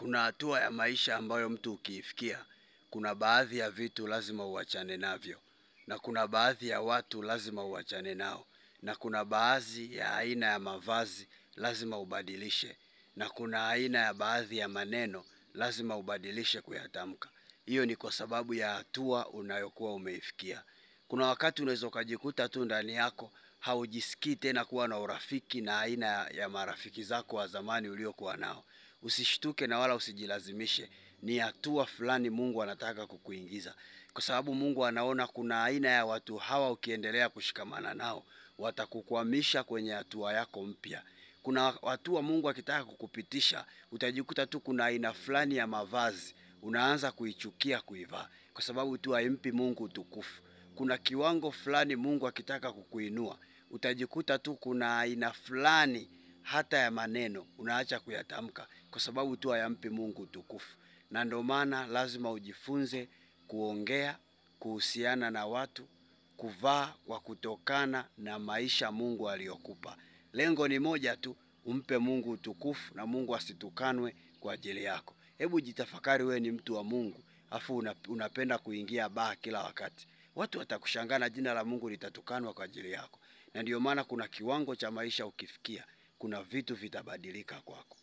kuna hatua ya maisha ambayo mtu ukiifikia, kuna baadhi ya vitu lazima uachane navyo, na kuna baadhi ya watu lazima uachane nao, na kuna baadhi ya aina ya mavazi lazima ubadilishe, na kuna aina ya baadhi ya maneno lazima ubadilishe kuyatamka. Hiyo ni kwa sababu ya hatua unayokuwa umeifikia. Kuna wakati unaweza ukajikuta tu ndani yako haujisikii tena kuwa na urafiki na aina ya marafiki zako wa zamani uliokuwa nao. Usishtuke na wala usijilazimishe, ni hatua fulani Mungu anataka kukuingiza, kwa sababu Mungu anaona kuna aina ya watu hawa ukiendelea kushikamana nao watakukwamisha kwenye hatua yako mpya. Kuna hatua Mungu akitaka kukupitisha, utajikuta tu kuna aina fulani ya mavazi unaanza kuichukia kuivaa, kwa sababu tu haimpi Mungu utukufu. Kuna kiwango fulani Mungu akitaka kukuinua, utajikuta tu kuna aina fulani hata ya maneno unaacha kuyatamka kwa sababu tu hayampi Mungu utukufu. Na ndio maana lazima ujifunze kuongea kuhusiana na watu, kuvaa kwa kutokana na maisha Mungu aliyokupa. Lengo ni moja tu, umpe Mungu utukufu na Mungu asitukanwe kwa ajili yako. Hebu jitafakari, wewe ni mtu wa Mungu afu unapenda kuingia baa kila wakati, watu watakushangaa na jina la Mungu litatukanwa kwa ajili yako. Na ndiyo maana kuna kiwango cha maisha ukifikia, kuna vitu vitabadilika kwako.